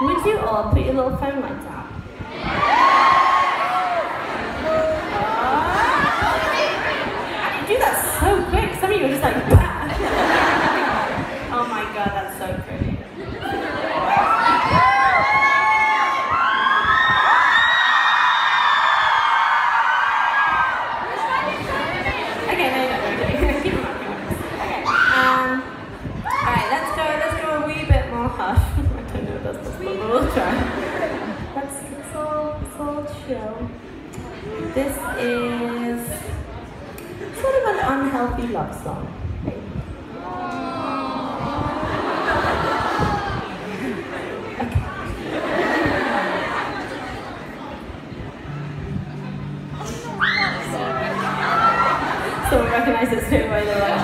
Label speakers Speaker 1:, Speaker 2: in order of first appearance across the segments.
Speaker 1: Would you all put your little phone lights out? Do you do that so quick? Some of you are just like, bah. Chill. This is sort of an unhealthy love song. So recognize it straight away. They're like,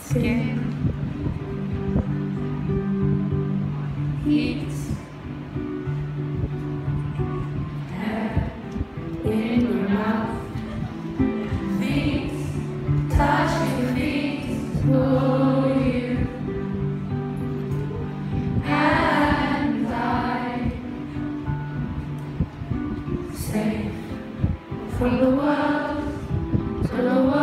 Speaker 2: Skin from the world to the world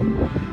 Speaker 2: you.